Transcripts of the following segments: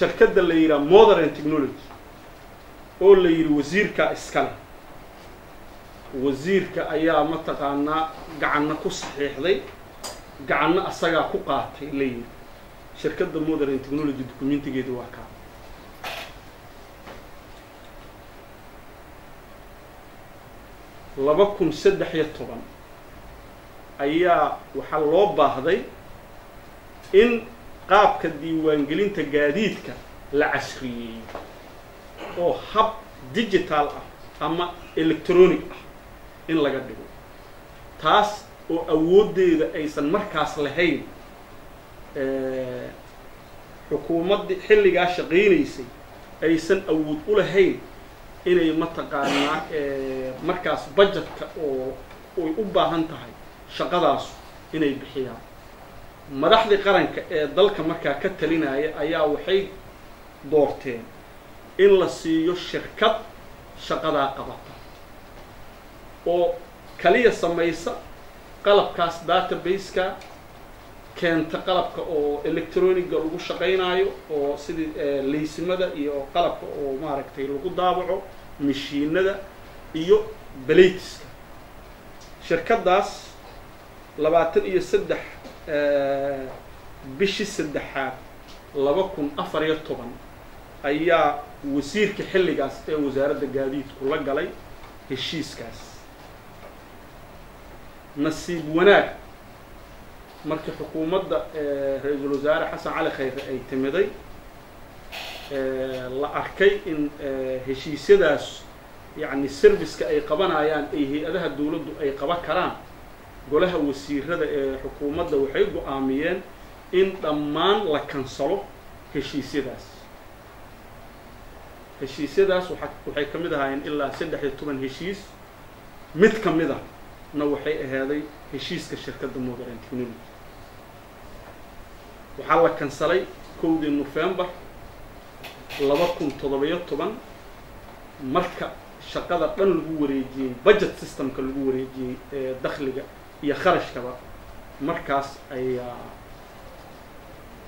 shirkadda la yidhaha modern technology oo la yidhi wasiirka iskale. Wasiirka ayaa mataqaanaa gacanna ku saxiixday gacanna asagaa ku qaatay la yidhi. Shirkadda modern technology documentigeedu waa kaa. Laba kun saddex iyo toban ayaa waxaa loo baahday in qaabka diiwaangelinta gaadiidka la casriyeeyo oo hab digital ah ama electronic ah in laga dhigo. Taas oo awooddeeda aysan markaas lahayn xukuumaddii xilligaa shaqaynaysay aysan awood u lahayn inay mataqaanaa markaas budgetka oo ay u baahan tahay shaqadaasu inay bixiyaan madaxdii qaranka ee dalka markaa ka talinaya ayaa waxay doorteen in la siiyo shirkad shaqadaa qabata oo kaliya samaysa qalabkaas database-ka keenta qalabka oo electroniga lagu shaqaynaayo oo sidii laysimada iyo qalabka oo maaragtay lagu daabaco mashiinada iyo balatiska shirkaddaas labaatan iyo saddex bishii saddexaad laba kun afar iyo toban ayaa wasiirka xilligaas ee wasaaradda gaadiidku la galay heshiiskaas. Nasiib wanaag markii xukuumadda ra'iisul wasaare xasan cali khayre ay timiday la arkay in heshiisyadaas yacni serviceka ay qabanayaan ay hay'adaha dawladdu ay qaban karaan golaha wasiirada ee xukuumadda waxay go'aamiyeen in dhammaan la kansalo heshiisyadaas. Heshiisyadaas waxay ka mid ahaayeen ilaa saddex iyo toban heshiis. Mid ka mid a na waxay ahaaday heshiiska shirkadda modern technology waxaa la kansalay kowdii november laba kun toddobiyo toban. Marka shaqada dhan lagu wareejiyey budget systemka lagu wareejiyey ee dakhliga iyo kharashkaba markaas ayaa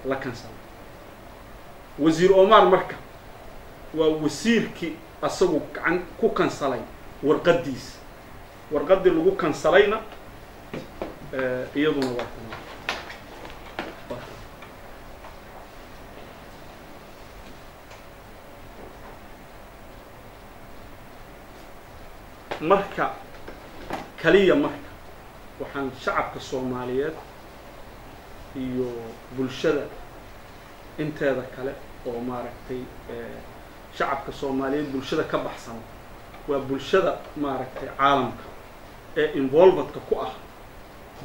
la kansalay wasiir omar marka waa wasiirkii asagu gacan ku kansalay warqaddiisa warqaddii lagu kansalayna iyaduna waa marka kaliya marka waxaan shacabka soomaaliyeed iyo bulshada inteeda kale oo maaragtay shacabka soomaaliyeed bulshada ka baxsan waa bulshada maaragtay caalamka ee involvedka ku ah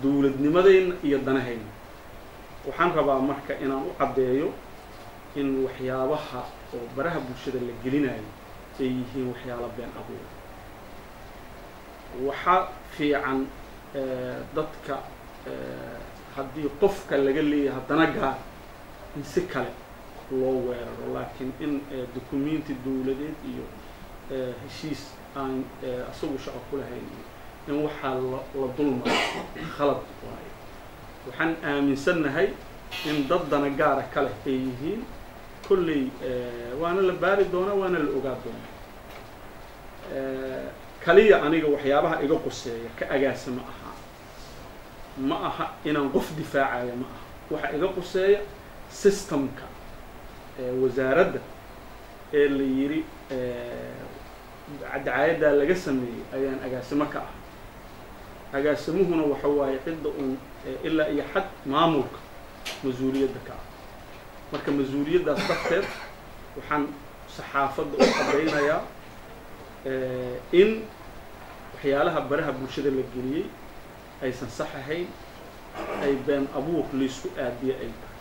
dawladnimadeyna iyo danahayna waxaan rabaa marka inaan u caddeeyo in waxyaabaha oo baraha bulshada la gelinayo ay yihiin waxyaala been abuur. Waxaa fiican dadka haddii qofka laga leeyahay haddana gaar in si kale loo weeraro. Laakiin in documenti dawladeed iyo heshiis aan asagu shaqo ku lahayn in waxaa la dulmaro khalad waayo waxaan aaminsannahay in dad dana gaara kale ay yihiin. Kolley waana la baari doonaa waana la ogaa doonaa kaliya aniga waxyaabaha iga quseeya ka agaasa ma aha. Ma aha inaan qof difaacayo ma aha. Waxa iga quseeya systemka wasaaradda ee la yidhi dacaayaddaa laga sameeyey ayaan agaasimo ka ah agaasimuhuna waxa waaye cidda uun ilaa iyo xad maamulka mas'uuliyadda ka ah marka mas'uuliyaddaas darteed waxaan saxaafadda u caddaynayaa in waxyaalaha baraha bulshada la geliyey aysan sax ahayn ay been abuur laysku aadiye ay tahay